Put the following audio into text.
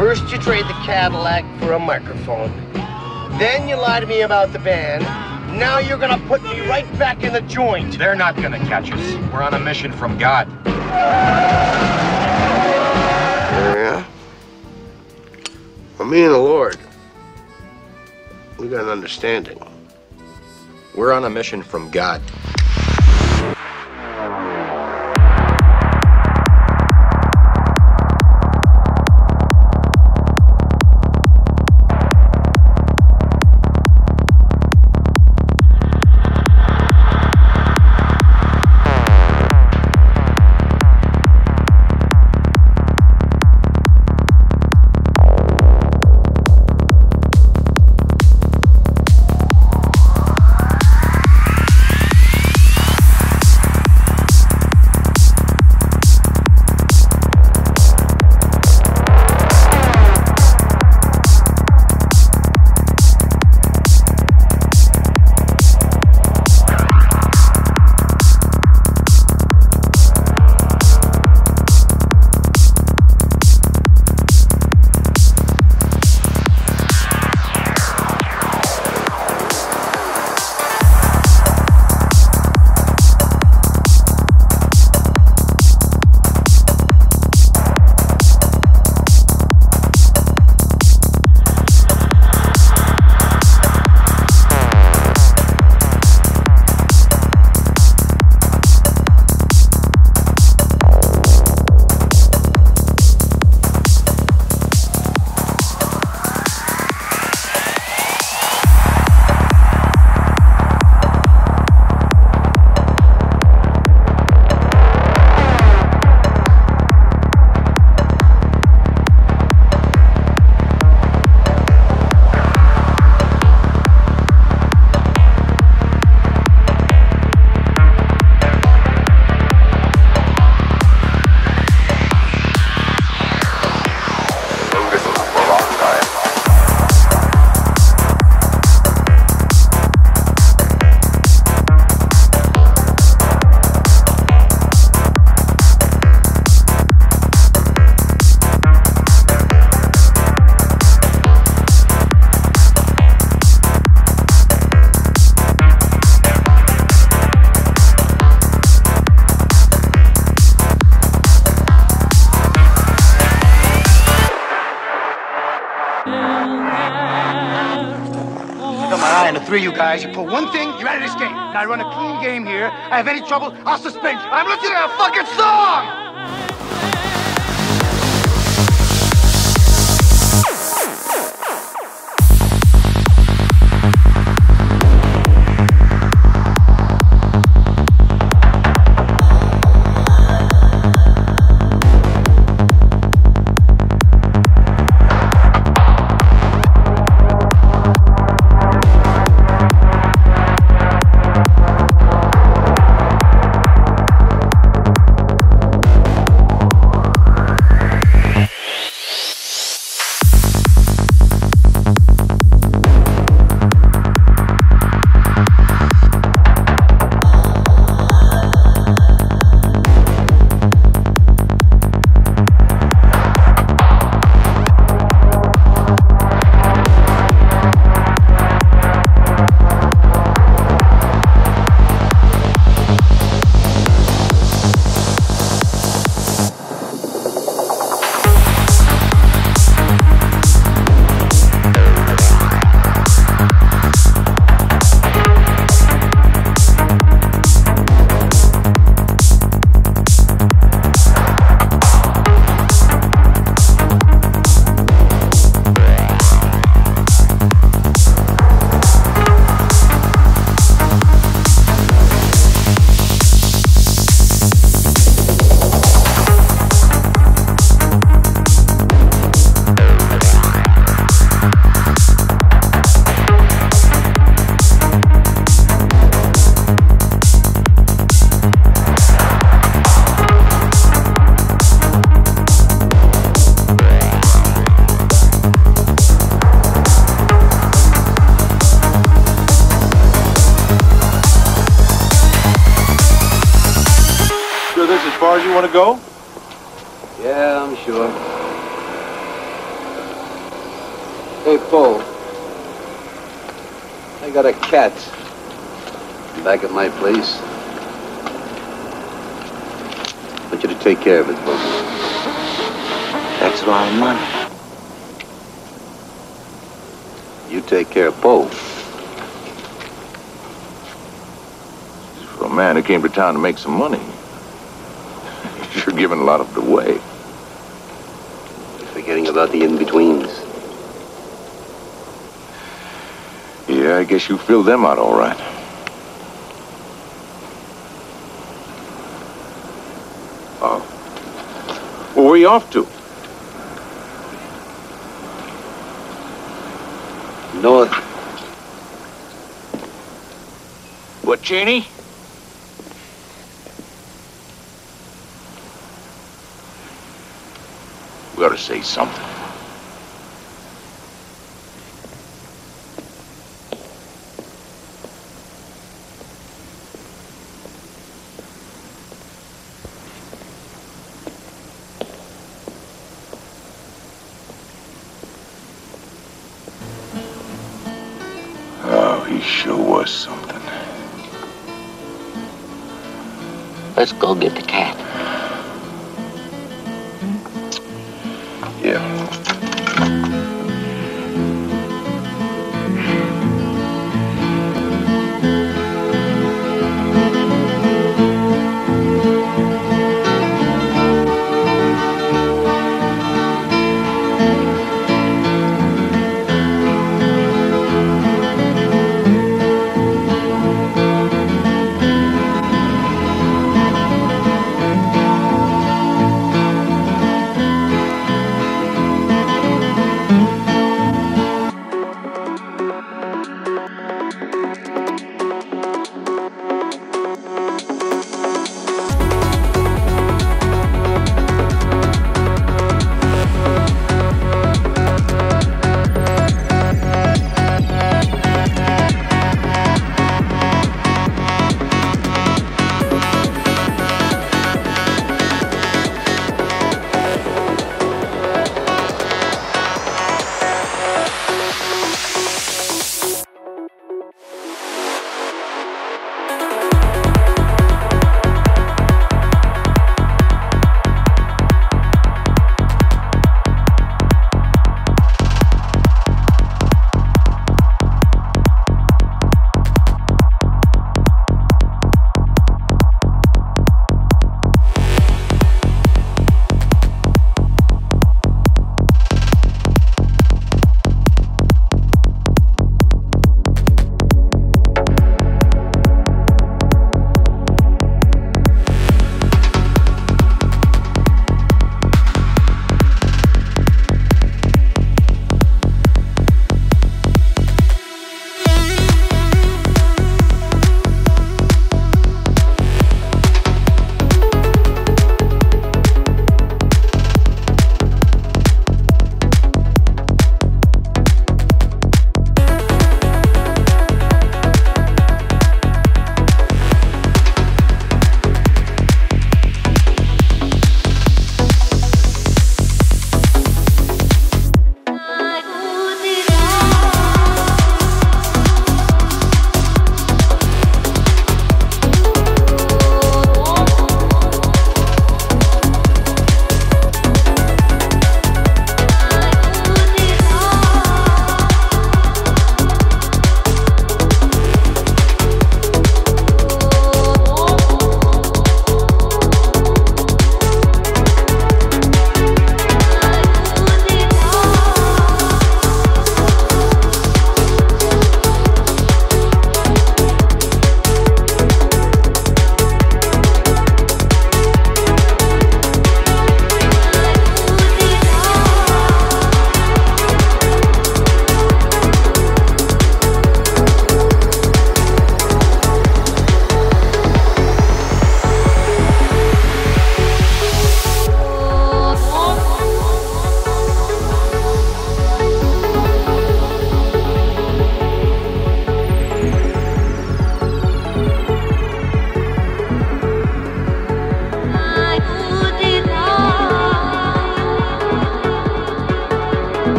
First you trade the Cadillac for a microphone. Then you lie to me about the band. Now you're gonna put me right back in the joint. They're not gonna catch us. We're on a mission from God. Yeah? Well, me and the Lord, we got an understanding. We're on a mission from God. Three you guys. You pull one thing, you're out of this game. Now I run a clean game here. I have any trouble, I'll suspend you. I'm listening to a fucking song! Sure this as far as you want to go? Yeah, I'm sure. Hey, Poe. I got a cat back at my place. I want you to take care of it, Poe. That's a lot of money. You take care of Poe. For a man who came to town to make some money, you're giving a lot of it away. Forgetting about the in-betweens. Yeah, I guess you filled them out all right. Oh. Well, where you off to? North. What, Chaney? We ought to say something. Oh, he sure was something. Let's go get the cat.